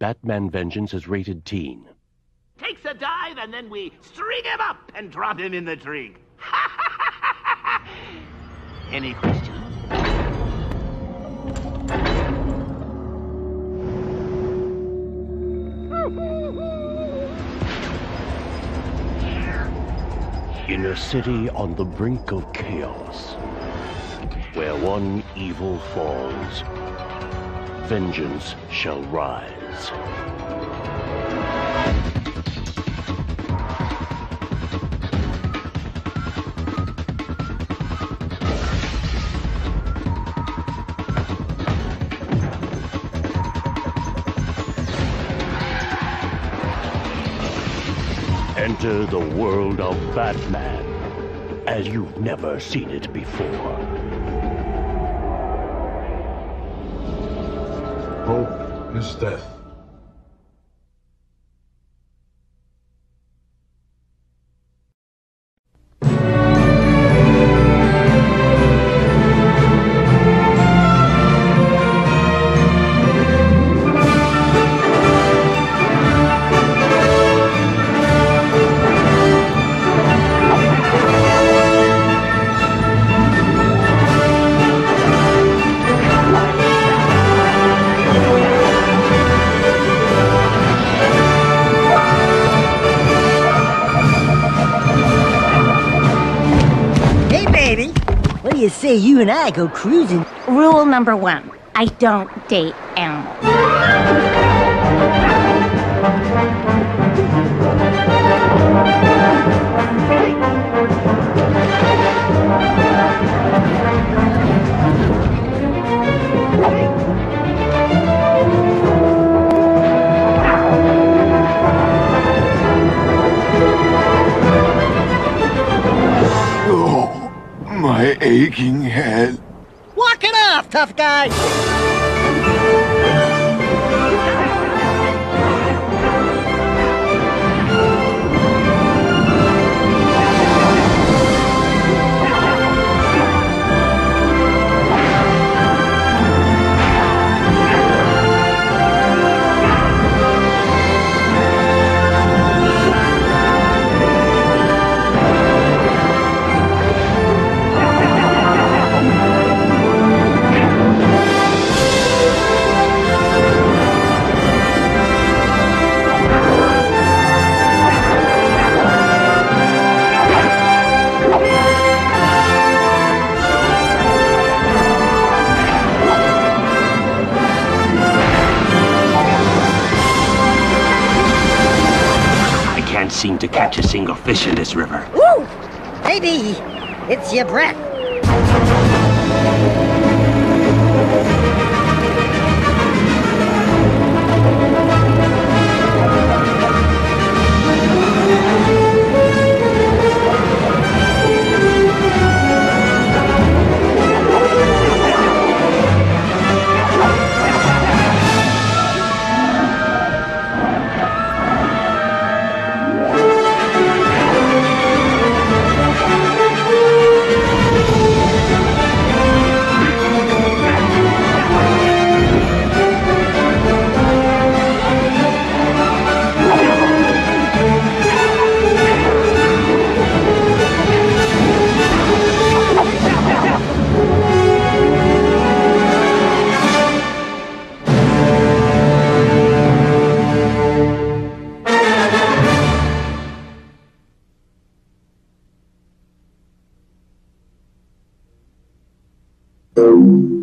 Batman Vengeance is rated teen. Takes a dive and then we string him up and drop him in the drink. Any questions? In a city on the brink of chaos, where one evil falls, vengeance shall rise. Enter the world of Batman as you've never seen it before. Hope is death. Say you and I go cruising? Rule number one I don't date animals. Aching head. Walk it off, tough guy. Can't seem to catch a single fish in this river. Woo! Maybe it's your breath. Oh.